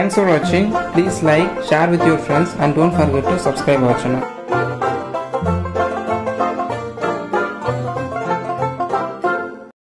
Thanks for watching. Please like, share with your friends and don't forget to subscribe our channel.